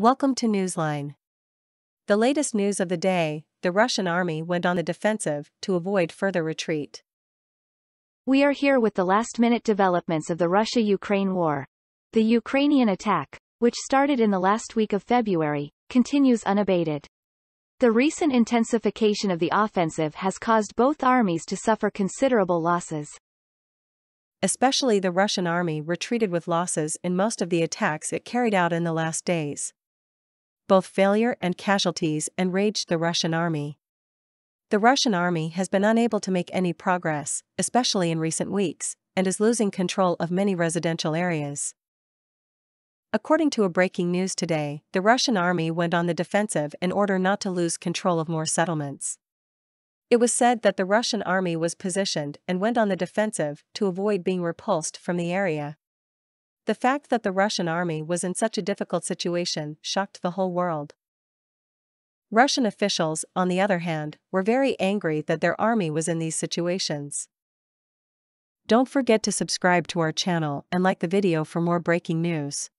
Welcome to Newsline. The latest news of the day the Russian army went on the defensive to avoid further retreat. We are here with the last minute developments of the Russia Ukraine war. The Ukrainian attack, which started in the last week of February, continues unabated. The recent intensification of the offensive has caused both armies to suffer considerable losses. Especially the Russian army retreated with losses in most of the attacks it carried out in the last days. Both failure and casualties enraged the Russian army. The Russian army has been unable to make any progress, especially in recent weeks, and is losing control of many residential areas. According to a breaking news today, the Russian army went on the defensive in order not to lose control of more settlements. It was said that the Russian army was positioned and went on the defensive to avoid being repulsed from the area. The fact that the Russian army was in such a difficult situation shocked the whole world. Russian officials, on the other hand, were very angry that their army was in these situations. Don't forget to subscribe to our channel and like the video for more breaking news.